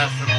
Festival.